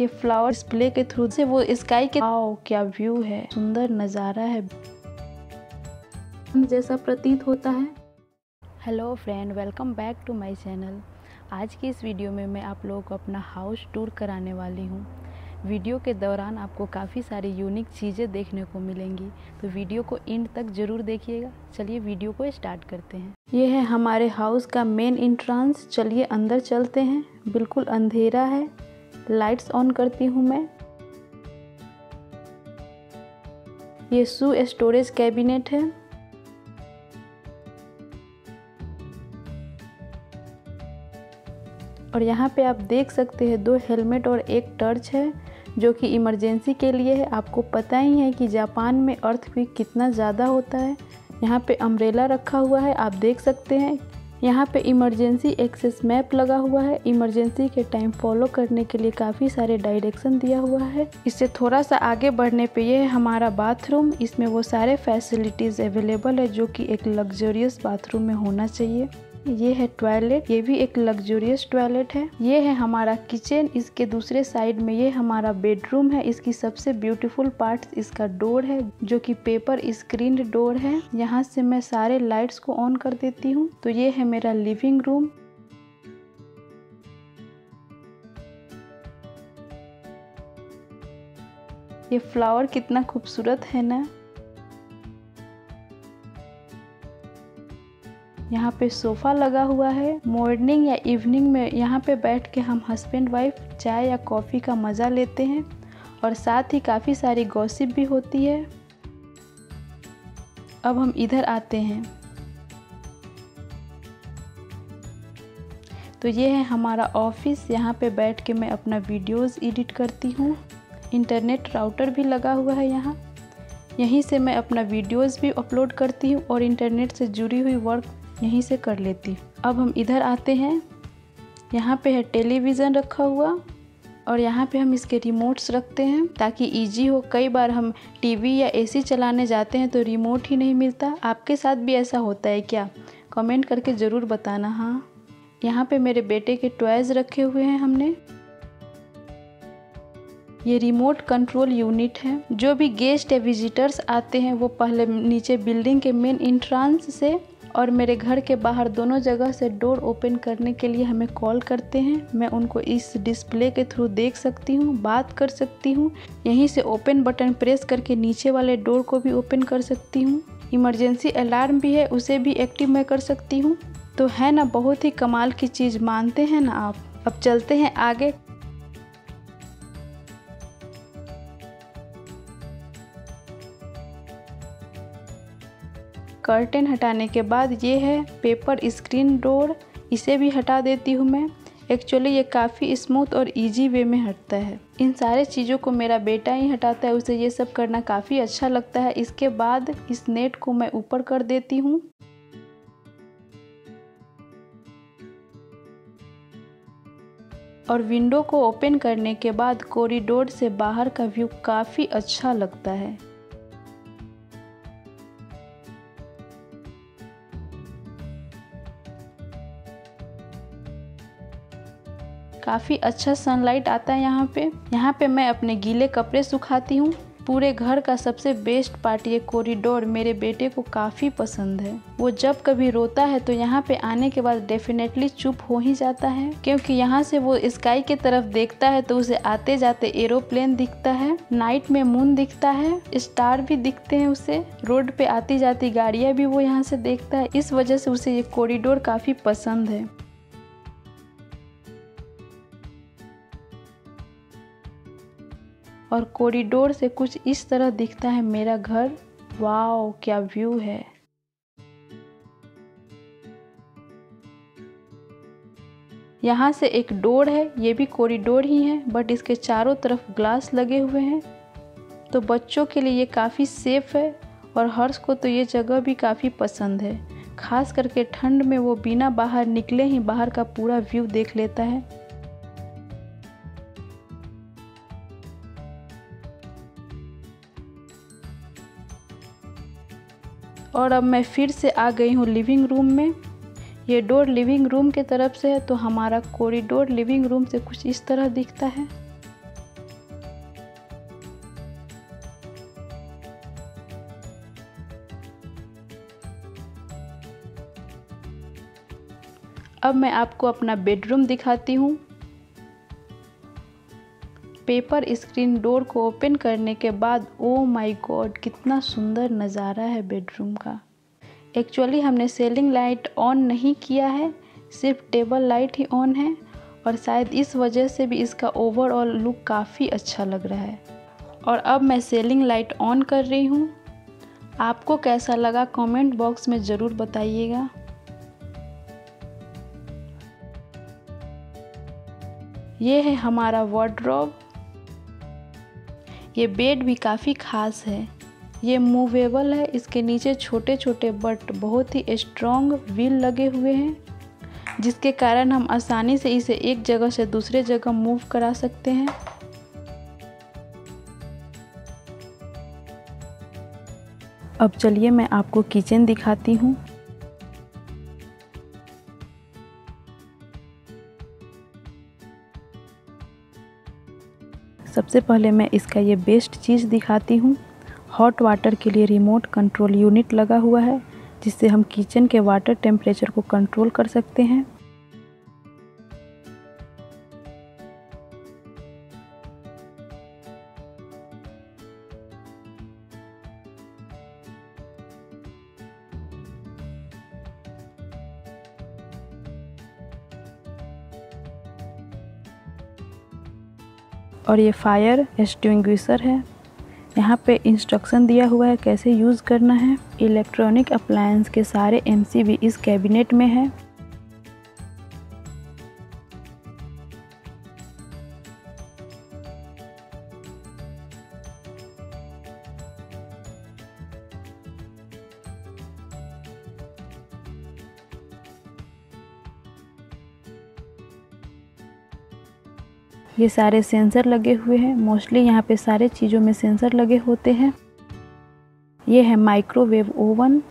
ये flower display के through से वो स्काई के आओ क्या व्यू है। सुंदर नज़ारा है। जैसा प्रतीत होता है। Hello friend welcome back to my channel आज की इस वीडियो में मैं आप लोगों को अपना हाउस टूर कराने वाली हूँ। वीडियो के दौरान आपको काफ़ी सारी यूनिक चीज़ें देखने को मिलेंगी। तो वीडियो को एंड तक ज़रूर देखिएगा। चलिए वीडियो को स्टार्ट करते हैं। ये है हमारे हाउस का मेन इंट्रांस चलिए अंदर चलते हैं। बिल्कुल अंधेरा है। लाइट्स ऑन करती हूँ मैं। ये शू स्टोरेज कैबिनेट है। और यहाँ पे आप देख सकते हैं, दो हेलमेट और एक टर्च है, जो कि इमरजेंसी के लिए है। आपको पता ही है कि जापान में अर्थक्विक कितना ज़्यादा होता है। यहाँ पे अम्ब्रेला रखा हुआ है, आप देख सकते हैं। यहाँ पे इमरजेंसी एक्सेस मैप लगा हुआ है। इमरजेंसी के टाइम फॉलो करने के लिए काफ़ी सारे डायरेक्शन दिया हुआ है। इससे थोड़ा सा आगे बढ़ने पे ये है हमारा बाथरूम। इसमें वो सारे फैसिलिटीज़ अवेलेबल है जो कि एक लग्जरियस बाथरूम में होना चाहिए। ये है टॉयलेट ये भी एक लग्जरियस टॉयलेट है। ये है हमारा किचन इसके दूसरे साइड में ये हमारा बेडरूम है। इसकी सबसे ब्यूटीफुल पार्ट इसका डोर है, जो कि पेपर स्क्रीन डोर है। यहाँ से मैं सारे लाइट्स को ऑन कर देती हूँ। तो ये है मेरा लिविंग रूम ये फ्लावर कितना खूबसूरत है ना? यहाँ पे सोफ़ा लगा हुआ है। मॉर्निंग या इवनिंग में यहाँ पे बैठ के हम हस्बैंड वाइफ चाय या कॉफ़ी का मज़ा लेते हैं और साथ ही काफ़ी सारी गॉसिप भी होती है। अब हम इधर आते हैं। तो ये है हमारा ऑफ़िस। यहाँ पे बैठ के मैं अपना वीडियोस एडिट करती हूँ। इंटरनेट राउटर भी लगा हुआ है यहाँ। यहीं से मैं अपना वीडियोस भी अपलोड करती हूँ और इंटरनेट से जुड़ी हुई वर्क यहीं से कर लेती। अब हम इधर आते हैं। यहाँ पे है टेलीविज़न रखा हुआ और यहाँ पे हम इसके रिमोट्स रखते हैं ताकि इजी हो। कई बार हम टीवी या एसी चलाने जाते हैं तो रिमोट ही नहीं मिलता। आपके साथ भी ऐसा होता है क्या? कमेंट करके ज़रूर बताना हाँ। यहाँ पे मेरे बेटे के टॉयज़ रखे हुए हैं हमने। ये रिमोट कंट्रोल यूनिट है। जो भी गेस्ट या विजिटर्स आते हैं वो पहले नीचे बिल्डिंग के मेन इंट्रांस से और मेरे घर के बाहर दोनों जगह से डोर ओपन करने के लिए हमें कॉल करते हैं। मैं उनको इस डिस्प्ले के थ्रू देख सकती हूँ, बात कर सकती हूँ। यहीं से ओपन बटन प्रेस करके नीचे वाले डोर को भी ओपन कर सकती हूँ। इमरजेंसी अलार्म भी है, उसे भी एक्टिव मैं कर सकती हूँ। तो है ना, बहुत ही कमाल की चीज़ मानते हैं ना आप? अब चलते हैं आगे। कर्टेन हटाने के बाद ये है पेपर स्क्रीन डोर इसे भी हटा देती हूँ मैं। एक्चुअली ये काफ़ी स्मूथ और इजी वे में हटता है। इन सारे चीज़ों को मेरा बेटा ही हटाता है, उसे ये सब करना काफ़ी अच्छा लगता है। इसके बाद इस नेट को मैं ऊपर कर देती हूँ। और विंडो को ओपन करने के बाद कॉरिडोर से बाहर का व्यू काफ़ी अच्छा लगता है। काफ़ी अच्छा सनलाइट आता है यहाँ पे। यहाँ पे मैं अपने गीले कपड़े सुखाती हूँ। पूरे घर का सबसे बेस्ट पार्ट ये कॉरिडोर मेरे बेटे को काफ़ी पसंद है। वो जब कभी रोता है तो यहाँ पे आने के बाद डेफिनेटली चुप हो ही जाता है। क्योंकि यहाँ से वो स्काई के तरफ़ देखता है तो उसे आते जाते एरोप्लेन दिखता है। नाइट में मून दिखता है स्टार भी दिखते हैं उसे। रोड पे आती जाती गाड़ियाँ भी वो यहाँ से देखता है। इस वजह से उसे ये कॉरिडोर काफ़ी पसंद है। और कॉरिडोर से कुछ इस तरह दिखता है मेरा घर। वाओ क्या व्यू है। यहाँ से एक डोर है, ये भी कॉरिडोर ही है बट इसके चारों तरफ़ ग्लास लगे हुए हैं। तो बच्चों के लिए ये काफ़ी सेफ़ है, और हर्ष को तो ये जगह भी काफ़ी पसंद है। खास करके ठंड में वो बिना बाहर निकले ही बाहर का पूरा व्यू देख लेता है। और अब मैं फिर से आ गई हूँ लिविंग रूम में। ये डोर लिविंग रूम के तरफ़ से है तो हमारा कॉरिडोर लिविंग रूम से कुछ इस तरह दिखता है। अब मैं आपको अपना बेडरूम दिखाती हूँ। पेपर स्क्रीन डोर को ओपन करने के बाद ओ माय गॉड कितना सुंदर नज़ारा है बेडरूम का। एक्चुअली हमने सेलिंग लाइट ऑन नहीं किया है, सिर्फ़ टेबल लाइट ही ऑन है, और शायद इस वजह से भी इसका ओवरऑल लुक काफ़ी अच्छा लग रहा है। और अब मैं सेलिंग लाइट ऑन कर रही हूँ। आपको कैसा लगा कमेंट बॉक्स में ज़रूर बताइएगा। ये है हमारा वार्ड्रॉप ये बेड भी काफ़ी ख़ास है। ये मूवेबल है, इसके नीचे छोटे छोटे बट बहुत ही स्ट्रॉन्ग व्हील लगे हुए हैं, जिसके कारण हम आसानी से इसे एक जगह से दूसरे जगह मूव करा सकते हैं। अब चलिए मैं आपको किचन दिखाती हूँ। सबसे पहले मैं इसका ये बेस्ट चीज़ दिखाती हूँ। हॉट वाटर के लिए रिमोट कंट्रोल यूनिट लगा हुआ है, जिससे हम किचन के वाटर टेम्परेचर को कंट्रोल कर सकते हैं। और ये फायर एक्सटिंग्विशर है। यहाँ पे इंस्ट्रक्शन दिया हुआ है कैसे यूज़ करना है। इलेक्ट्रॉनिक अप्लायंस के सारे एमसीबी इस कैबिनेट में है। ये सारे सेंसर लगे हुए हैं। मोस्टली यहाँ पे सारे चीज़ों में सेंसर लगे होते हैं। ये है माइक्रोवेव ओवन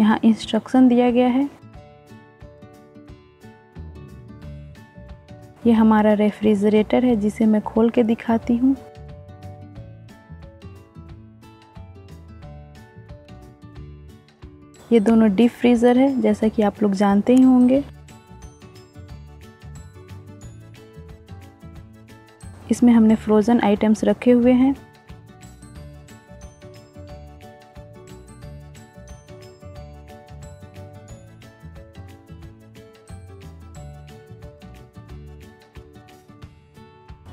यहाँ इंस्ट्रक्शन दिया गया है। ये हमारा रेफ्रिजरेटर है, जिसे मैं खोल के दिखाती हूँ। ये दोनों डीप फ्रीज़र है, जैसा कि आप लोग जानते ही होंगे। इसमें हमने फ्रोज़न आइटम्स रखे हुए हैं।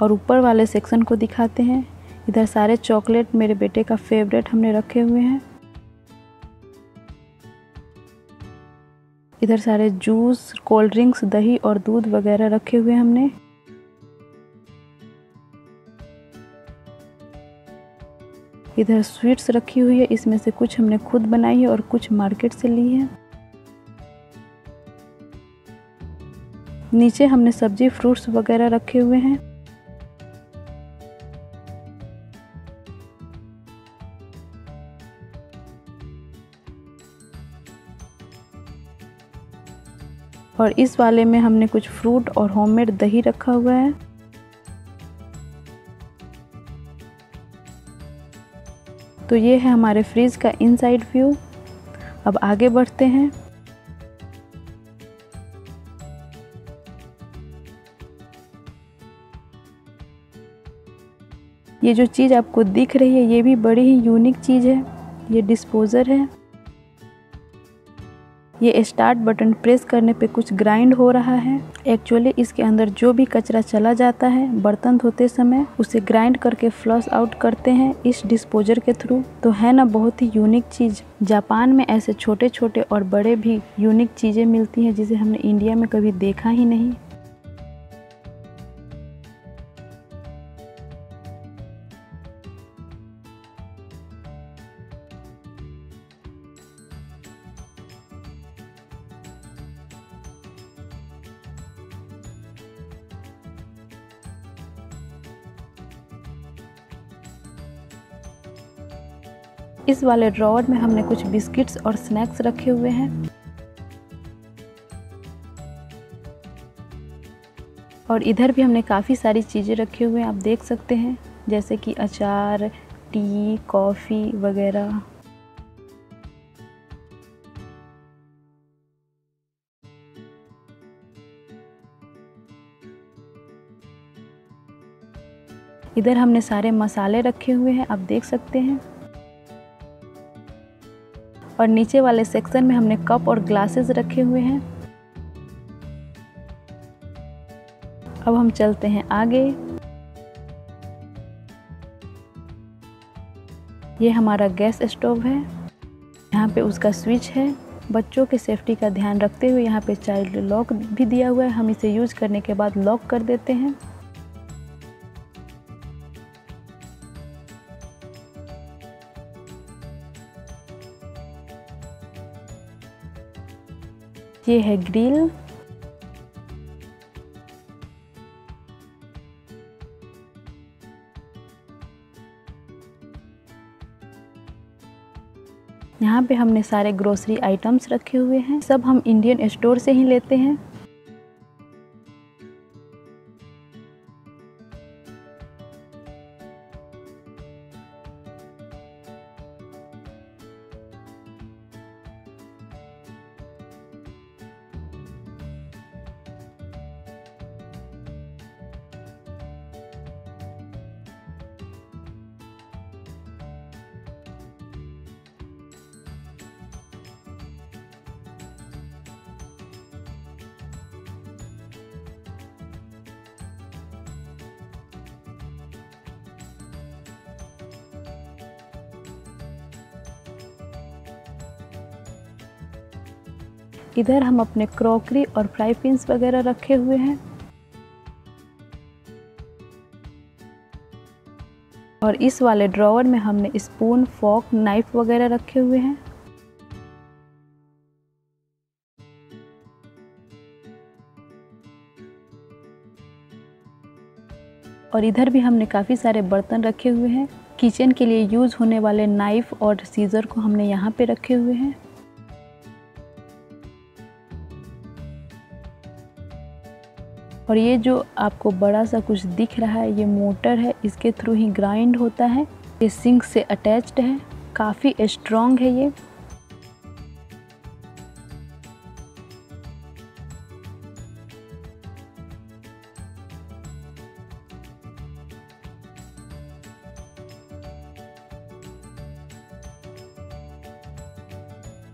और ऊपर वाले सेक्शन को दिखाते हैं। इधर सारे चॉकलेट मेरे बेटे का फेवरेट हमने रखे हुए हैं। इधर सारे जूस कोल्ड ड्रिंक्स दही और दूध वगैरह रखे हुए हमने। इधर स्वीट्स रखी हुई है, इसमें से कुछ हमने खुद बनाई है और कुछ मार्केट से ली है। नीचे हमने सब्ज़ी फ्रूट्स वगैरह रखे हुए हैं। और इस वाले में हमने कुछ फ्रूट और होममेड दही रखा हुआ है। तो ये है हमारे फ्रिज का इनसाइड व्यू। अब आगे बढ़ते हैं। ये जो चीज़ आपको दिख रही है, ये भी बड़ी ही यूनिक चीज़ है। ये डिस्पोज़र है। ये स्टार्ट बटन प्रेस करने पे कुछ ग्राइंड हो रहा है। एक्चुअली इसके अंदर जो भी कचरा चला जाता है, बर्तन धोते समय उसे ग्राइंड करके फ्लश आउट करते हैं इस डिस्पोजर के थ्रू तो है ना, बहुत ही यूनिक चीज़। जापान में ऐसे छोटे छोटे और बड़े भी यूनिक चीज़ें मिलती हैं जिसे हमने इंडिया में कभी देखा ही नहीं। इस वाले ड्रॉवर में हमने कुछ बिस्किट्स और स्नैक्स रखे हुए हैं। और इधर भी हमने काफ़ी सारी चीज़ें रखे हुए हैं, आप देख सकते हैं, जैसे कि अचार, टी, कॉफ़ी वगैरह। इधर हमने सारे मसाले रखे हुए हैं, आप देख सकते हैं। और नीचे वाले सेक्शन में हमने कप और ग्लासेस रखे हुए हैं। अब हम चलते हैं आगे। ये हमारा गैस स्टोव है। यहाँ पे उसका स्विच है। बच्चों के सेफ्टी का ध्यान रखते हुए यहाँ पे चाइल्ड लॉक भी दिया हुआ है। हम इसे यूज़ करने के बाद लॉक कर देते हैं। ये है ग्रिल। यहाँ पे हमने सारे ग्रोसरी आइटम्स रखे हुए हैं। सब हम इंडियन स्टोर से ही लेते हैं। इधर हम अपने क्रॉकरी और फ्राई पिन्स वगैरह रखे हुए हैं। और इस वाले ड्रॉवर में हमने स्पून, फॉक, नाइफ वगैरह रखे हुए हैं। और इधर भी हमने काफ़ी सारे बर्तन रखे हुए हैं। किचन के लिए यूज़ होने वाले नाइफ़ और सीज़र को हमने यहाँ पे रखे हुए हैं। और ये जो आपको बड़ा सा कुछ दिख रहा है, ये मोटर है, इसके थ्रू ही ग्राइंड होता है। ये सिंक से अटैच्ड है। काफ़ी स्ट्रॉन्ग है ये।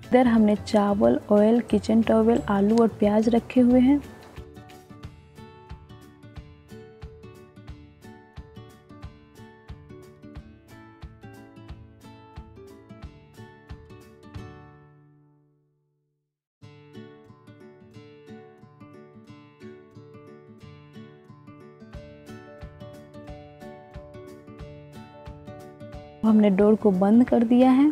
इधर हमने चावल ऑयल किचन टॉवल आलू और प्याज रखे हुए हैं। हमने डोर को बंद कर दिया है।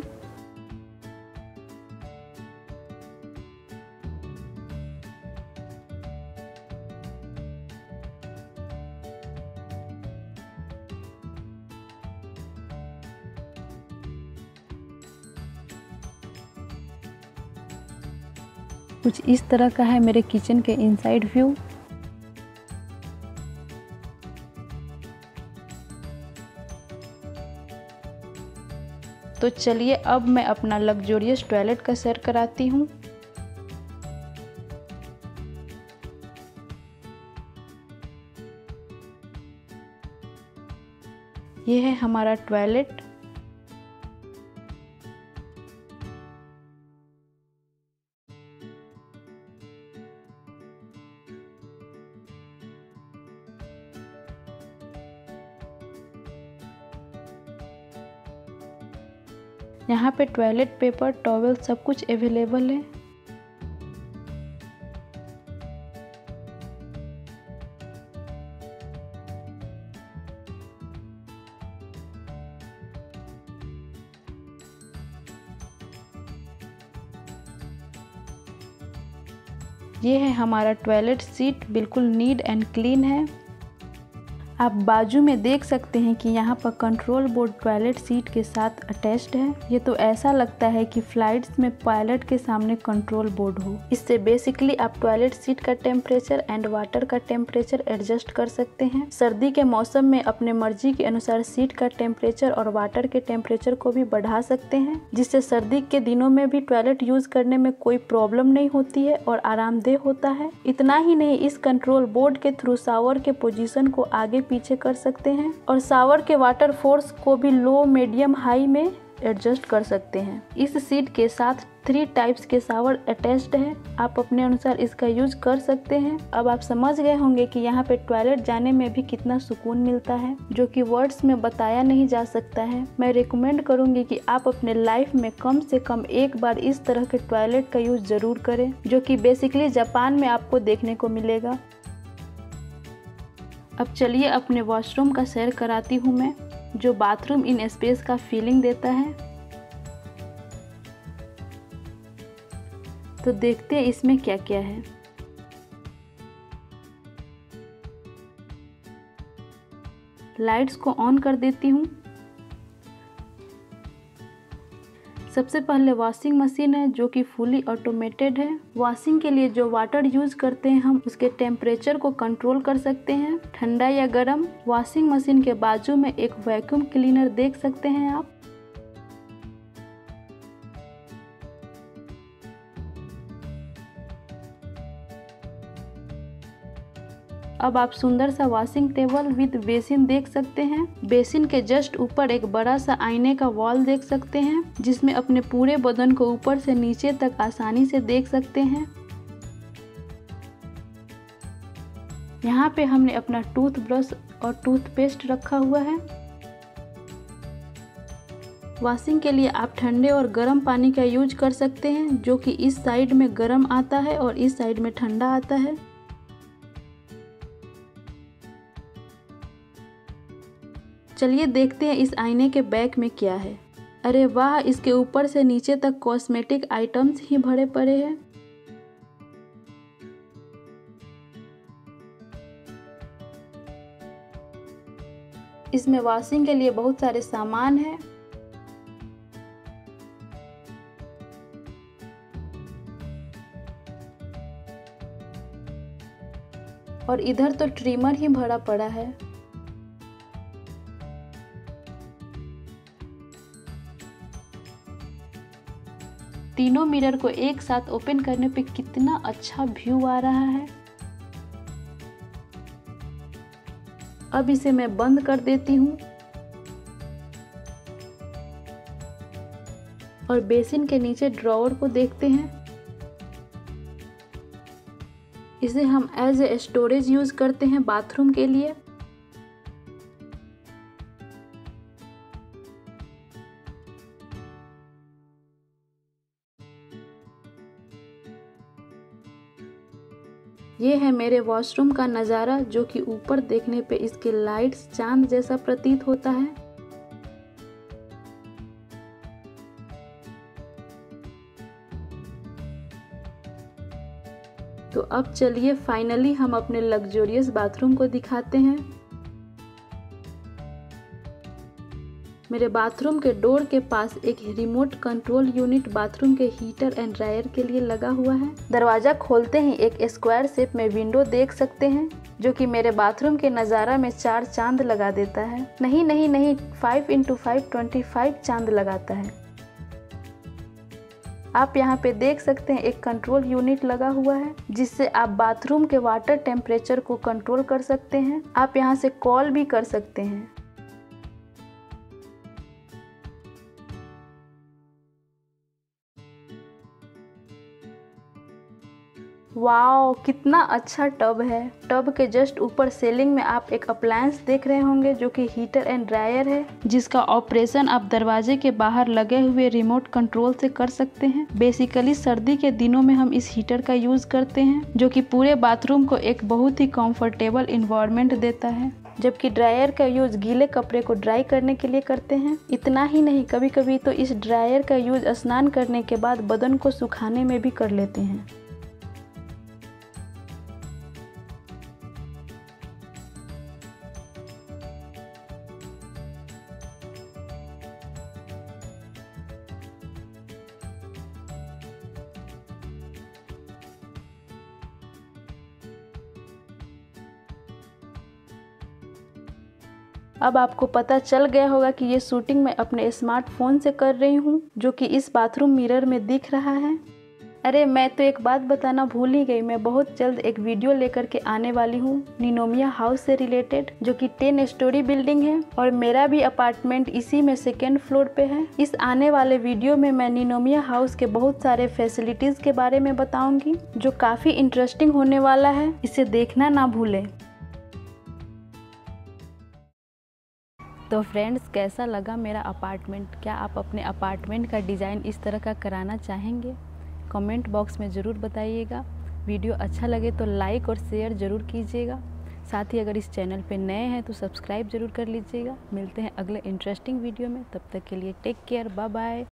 कुछ इस तरह का है मेरे किचन के इनसाइड व्यू तो चलिए अब मैं अपना लग्जोरियस टॉयलेट का सैर कराती हूँ। यह है हमारा टॉयलेट यहाँ पे टॉयलेट पेपर टॉवल सब कुछ अवेलेबल है। ये है हमारा टॉयलेट सीट बिल्कुल नीट एंड क्लीन है। आप बाजू में देख सकते हैं कि यहाँ पर कंट्रोल बोर्ड टॉयलेट सीट के साथ अटैच्ड है। ये तो ऐसा लगता है कि फ्लाइट्स में पायलट के सामने कंट्रोल बोर्ड हो। इससे बेसिकली आप टॉयलेट सीट का टेम्परेचर एंड वाटर का टेम्परेचर एडजस्ट कर सकते हैं। सर्दी के मौसम में अपने मर्ज़ी के अनुसार सीट का टेम्परेचर और वाटर के टेम्परेचर को भी बढ़ा सकते हैं, जिससे सर्दी के दिनों में भी टॉयलेट यूज़ करने में कोई प्रॉब्लम नहीं होती है और आरामदेह होता है। इतना ही नहीं, इस कंट्रोल बोर्ड के थ्रू सावर के पोजिशन को आगे पीछे कर सकते हैं और सावर के वाटर फोर्स को भी लो मीडियम हाई में एडजस्ट कर सकते हैं। इस सीट के साथ थ्री टाइप्स के सावर अटैच्ड है। आप अपने अनुसार इसका यूज़ कर सकते हैं। अब आप समझ गए होंगे कि यहाँ पे टॉयलेट जाने में भी कितना सुकून मिलता है, जो कि वर्ड्स में बताया नहीं जा सकता है। मैं रिकमेंड करूँगी कि आप अपने लाइफ में कम से कम एक बार इस तरह के टॉयलेट का यूज़ ज़रूर करें, जो कि बेसिकली जापान में आपको देखने को मिलेगा। अब चलिए अपने वॉशरूम का सैर कराती हूँ मैं, जो बाथरूम इन स्पेस का फीलिंग देता है। तो देखते हैं इसमें क्या क्या है। लाइट्स को ऑन कर देती हूँ। सबसे पहले वॉशिंग मशीन है, जो कि फुली ऑटोमेटेड है। वॉशिंग के लिए जो वाटर यूज़ करते हैं हम, उसके टेम्परेचर को कंट्रोल कर सकते हैं। ठंडा या गर्म वॉशिंग मशीन के बाजू में एक वैक्यूम क्लीनर देख सकते हैं आप। अब आप सुंदर सा वॉशिंग टेबल विद बेसिन देख सकते हैं। बेसिन के जस्ट ऊपर एक बड़ा सा आईने का वॉल देख सकते हैं, जिसमें अपने पूरे बदन को ऊपर से नीचे तक आसानी से देख सकते हैं। यहाँ पे हमने अपना टूथ ब्रश और टूथपेस्ट रखा हुआ है। वॉशिंग के लिए आप ठंडे और गर्म पानी का यूज़ कर सकते हैं, जो कि इस साइड में गर्म आता है और इस साइड में ठंडा आता है। चलिए देखते हैं इस आईने के बैक में क्या है। अरे वाह, इसके ऊपर से नीचे तक कॉस्मेटिक आइटम्स ही भरे पड़े हैं। इसमें वॉशिंग के लिए बहुत सारे सामान हैं। और इधर तो ट्रिमर ही भरा पड़ा है। तीनों मिरर को एक साथ ओपन करने पे कितना अच्छा व्यू आ रहा है। अब इसे मैं बंद कर देती हूँ। और बेसिन के नीचे ड्रॉवर को देखते हैं। इसे हम एज ए स्टोरेज यूज़ करते हैं बाथरूम के लिए। ये है मेरे वॉशरूम का नज़ारा, जो कि ऊपर देखने पे इसके लाइट्स चाँद जैसा प्रतीत होता है। तो अब चलिए फाइनली हम अपने लग्जोरियस बाथरूम को दिखाते हैं। मेरे बाथरूम के डोर के पास एक रिमोट कंट्रोल यूनिट बाथरूम के हीटर एंड ड्रायर के लिए लगा हुआ है। दरवाज़ा खोलते ही एक स्क्वायर शेप में विंडो देख सकते हैं, जो कि मेरे बाथरूम के नज़ारा में चार चाँद लगा देता है। नहीं नहीं नहीं five into five twenty five चाँद लगाता है। आप यहाँ पे देख सकते हैं एक कंट्रोल यूनिट लगा हुआ है, जिससे आप बाथरूम के वाटर टेम्परेचर को कंट्रोल कर सकते हैं। आप यहाँ से कॉल भी कर सकते हैं। वाओ, कितना अच्छा टब है। टब के जस्ट ऊपर सेलिंग में आप एक अप्लायंस देख रहे होंगे जो कि हीटर एंड ड्रायर है, जिसका ऑपरेशन आप दरवाजे के बाहर लगे हुए रिमोट कंट्रोल से कर सकते हैं। बेसिकली सर्दी के दिनों में हम इस हीटर का यूज़ करते हैं, जो कि पूरे बाथरूम को एक बहुत ही कंफर्टेबल इन्वायरमेंट देता है। जबकि ड्रायर का यूज़ गीले कपड़े को ड्राई करने के लिए करते हैं। इतना ही नहीं कभी कभी तो इस ड्रायर का यूज़ स्नान करने के बाद बदन को सुखाने में भी कर लेते हैं। अब आपको पता चल गया होगा कि ये शूटिंग मैं अपने स्मार्टफ़ोन से कर रही हूँ, जो कि इस बाथरूम मिरर में दिख रहा है। अरे, मैं तो एक बात बताना भूल ही गई। मैं बहुत जल्द एक वीडियो लेकर के आने वाली हूँ, निनोमिया हाउस से रिलेटेड, जो कि टेन स्टोरी बिल्डिंग है, और मेरा भी अपार्टमेंट इसी में सेकेंड फ्लोर पे है। इस आने वाले वीडियो में मैं निनोमिया हाउस के बहुत सारे फैसिलिटीज़ के बारे में बताऊँगी, जो काफ़ी इंटरेस्टिंग होने वाला है। इसे देखना ना भूले। तो फ्रेंड्स कैसा लगा मेरा अपार्टमेंट क्या आप अपने अपार्टमेंट का डिज़ाइन इस तरह का कराना चाहेंगे? कमेंट बॉक्स में ज़रूर बताइएगा। वीडियो अच्छा लगे तो लाइक और शेयर ज़रूर कीजिएगा। साथ ही अगर इस चैनल पर नए हैं तो सब्सक्राइब ज़रूर कर लीजिएगा। मिलते हैं अगले इंटरेस्टिंग वीडियो में। तब तक के लिए टेक केयर बाय बाय